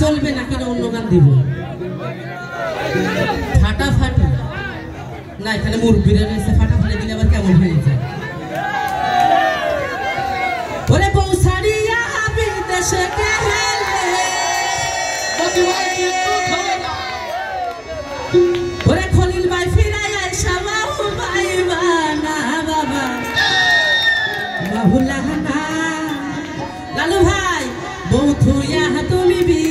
চলবে না না অন্য গান দিব? ফাটাফাটি না, এখানে মুরব্বীরা রয়েছে ফাটাফাটি দিলে আবার কেমন হয়ে যায়? ওরে ওরে বাবা। বাহুলা লালু ভাই বউ তুমি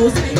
música.